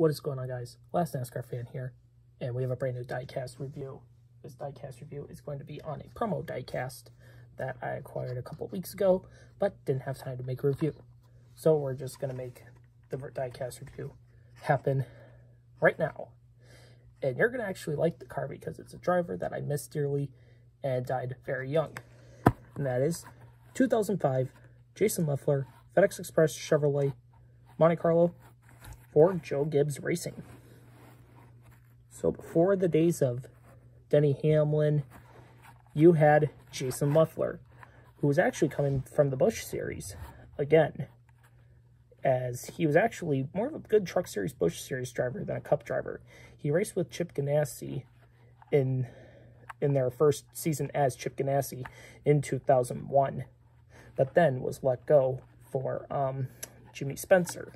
What is going on, guys? Last NASCAR fan here, and we have a brand new diecast review. This diecast review is going to be on a promo diecast that I acquired a couple weeks ago, but didn't have time to make a review. So we're just going to make the diecast review happen right now. And you're going to actually like the car because it's a driver that I miss dearly and died very young. And that is 2005 Jason Leffler FedEx Express Chevrolet Monte Carlo for Joe Gibbs Racing. So before the days of Denny Hamlin, you had Jason Leffler, who was actually coming from the Busch Series again, as he was actually more of a good Truck Series Busch Series driver than a Cup driver. He raced with Chip Ganassi in in their first season as Chip Ganassi in 2001, but then was let go for um, Jimmy Spencer,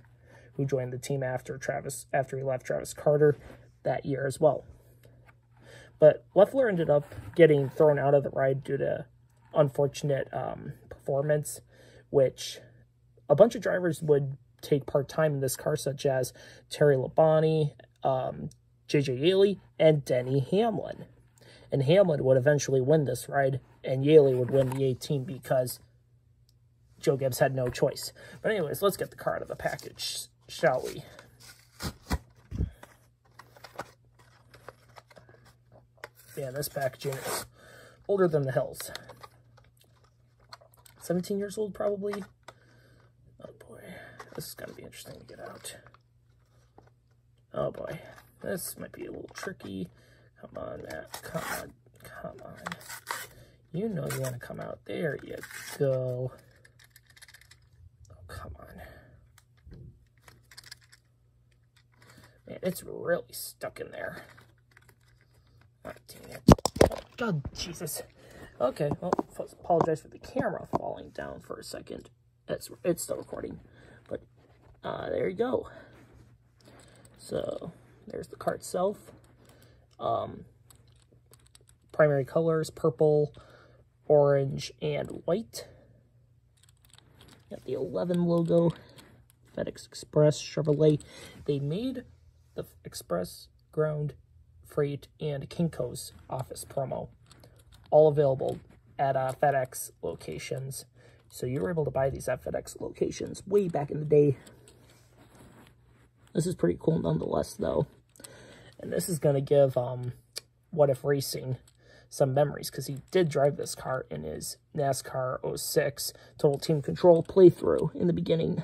who joined the team after Travis after he left Travis Carter that year as well. But Leffler ended up getting thrown out of the ride due to unfortunate um, performance, which a bunch of drivers would take part-time in this car, such as Terry Labonte, um, J.J. Yeley, and Denny Hamlin. And Hamlin would eventually win this ride, and Yeley would win the 18 because Joe Gibbs had no choice. But anyways, let's get the car out of the package, shall we? Yeah, this packaging is older than the hills. 17 years old, probably. Oh, boy. This is to be interesting to get out. Oh, boy. This might be a little tricky. Come on, Matt. Come on. Come on. You know you want to come out. There you go. Oh, come on. Man, it's really stuck in there. Oh, dang it. God, Jesus. Okay, well, apologize for the camera falling down for a second. It's, it's still recording. But, uh, there you go. So, there's the car itself. Um, primary colors, purple, orange, and white. Got the 11 logo, FedEx Express, Chevrolet. They made the Express Ground Freight and Kinko's office promo, all available at uh, FedEx locations. So you were able to buy these at FedEx locations way back in the day. This is pretty cool nonetheless, though. And this is going to give um, What If Racing some memories, because he did drive this car in his NASCAR 06 Total Team Control playthrough in the beginning.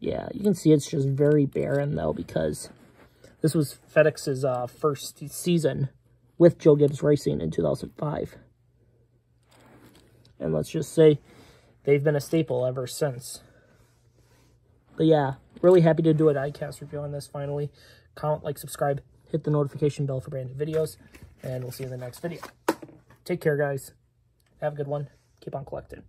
Yeah, you can see it's just very barren, though, because this was FedEx's uh, first season with Joe Gibbs Racing in 2005. And let's just say they've been a staple ever since. But yeah, really happy to do a diecast review on this finally. Comment, like, subscribe, hit the notification bell for brand new videos, and we'll see you in the next video. Take care, guys. Have a good one. Keep on collecting.